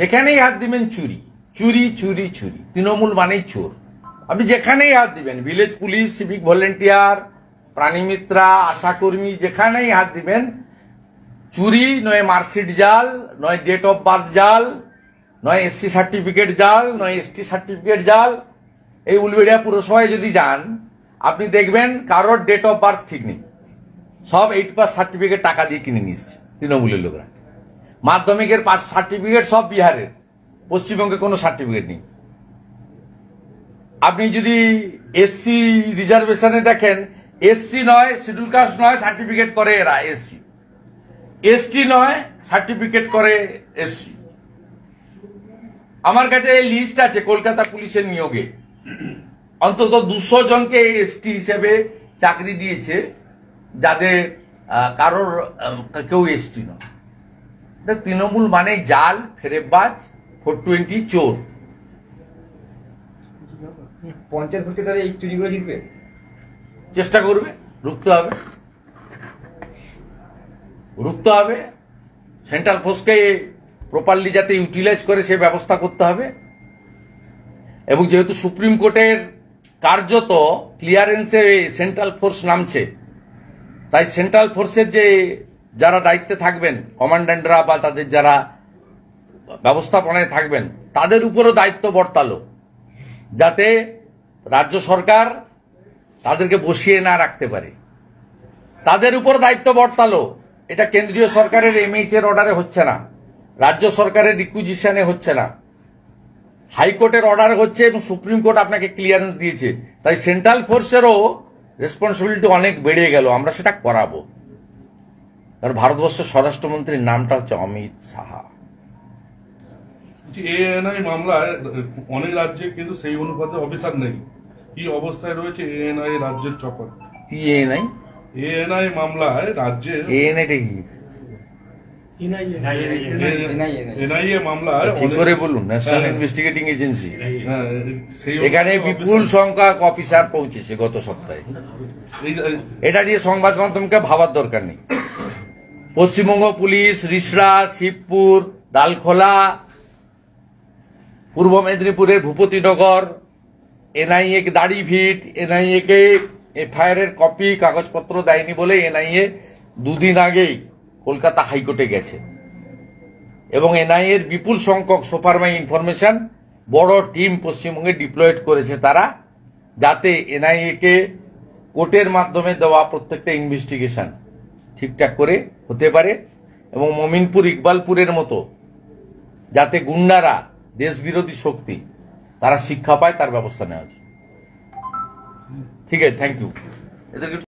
যেখানেই হাত দিবেন চুরি। চুরি চুরি চুরি। তৃণমূল মানেই চোর। আপনি যেখানেই হাত দিবেন, ভিলেজ পুলিশ, সিভিক ভলেন্টিয়ার প্রাণীমিত্রা আশাকর্মী, যেখানেই হাত দিবেন, চুরি, নয় মার্কশিট জাল, নয় ডেট অফ বার্থ জাল, নয় এসসি সার্টিফিকেট জাল, নয় এসটি সার্টিফিকেট জাল, এই উলবেড়িয়া পুরসভায় যদি যান, আপনি দেখবেন কারোর ডেট অফ বার্থ ঠিক নেই। সব এইট পাস সার্টিফিকেট টাকা দিয়ে কিনে নিচ্ছে তৃণমূলের লোকরা। মাধ্যমিকের পাস সার্টিফিকেট সব বিহারের। পশ্চিমবঙ্গে কোনো সার্টিফিকেট নেই। আপনি যদি এসসি রিজার্ভেশনে দেখেন এসসি নয় শিডিউল কাস্ট নয় সার্টিফিকেট করে এরা এসসি এসটি নয় সার্টিফিকেট করে এসসি আমার কাছে এই লিস্ট আছে, কলকাতা পুলিশের নিয়োগে। অন্তত দুশো জনকে এসটি হিসেবে চাকরি দিয়েছে, যাদের কারোর কেউ এসটি নয়। তৃণমূল মানে জাল ফেরেবাজ ফোর টোয়েন্টি চোর। পঞ্চায়েত ভোটকে তারা এই চুরি করে জিতবে? চেষ্টা করবে রুখতে হবে। রুখতে হবে। সেন্ট্রাল ফোর্সকে প্রপারলি যাতে ইউটিলাইজ করে সে ব্যবস্থা করতে হবে। এবং যেহেতু সুপ্রিম কোর্টের কার্যত ক্লিয়ারেন্সে সেন্ট্রাল ফোর্স নামছে তাই সেন্ট্রাল ফোর্সের যে যারা দায়িত্বে থাকবেন, কমান্ড্যান্টরা বা তাদের যারা ব্যবস্থাপনায় থাকবেন, তাদের উপরও দায়িত্ব বর্তালো। যাতে রাজ্য সরকার তাদেরকে বসিয়ে না রাখতে পারে। তাদের উপর দায়িত্ব বর্তালো। এটা কেন্দ্রীয় সরকারের এমএইচ এর অর্ডারে হচ্ছে না। রাজ্য সরকারের রিকুইজিশনে হচ্ছে না। হাইকোর্টের অর্ডার হচ্ছে এবং সুপ্রিম কোর্ট আপনাকে ক্লিয়ারেন্স দিয়েছে। তাই সেন্ট্রাল ফোর্সেরও রেসপন্সিবিলিটি অনেক বেড়ে গেল। আমরা সেটা করাবো। কারণ ভারতবর্ষের স্বরাষ্ট্রমন্ত্রীর নামটা হচ্ছে অমিত সাহা। এএনআই মামলায় অনেক রাজ্যে কিন্তু সেই অনুপাতে অফিসার নেই। কি অবস্থায় রয়েছে এএনআই রাজ্যের চক্র কি এ এএনআই মামলায় রাজ্যের এ এটা কি? হ্যাঁ, ইনভেস্টিগেটিং এজেন্সি হ্যাঁ, এখানে বিপুল সংখ্যক অফিসার পৌঁছেছে গত সপ্তাহে। এটা নিয়ে সংবাদ মাধ্যমকে ভাবার দরকার নেই। পশ্চিমবঙ্গ পুলিশ, রিসরা, শিবপুর ডালখোলা পূর্ব মেদিনীপুরের ভূপতিনগর, এনআইএ দাড়ি ভিট, এনআইএ কে এফআইআর এর কপি, কাগজপত্র দেয়নি বলে এনআইএ দুদিন আগেই কলকাতা হাইকোর্টে গেছে। এবং এনআইএ এর বিপুল সংখ্যক সুপারমাই ইনফরমেশন বড় টিম পশ্চিমবঙ্গে ডিপ্লয়েড করেছে তারা, যাতে এনআইএ কে কোর্টের মাধ্যমে দেওয়া প্রত্যেকটা ইনভেস্টিগেশন। ঠিকঠাক করে হতে পারে এবং মমিনপুর ইকবালপুরের মতো যাতে গুন্ডারা, দেশবিরোধী শক্তি, তারা শিক্ষা পায়, তার ব্যবস্থা নেওয়া যায়। ঠিক আছে থ্যাংক ইউ এদেরকে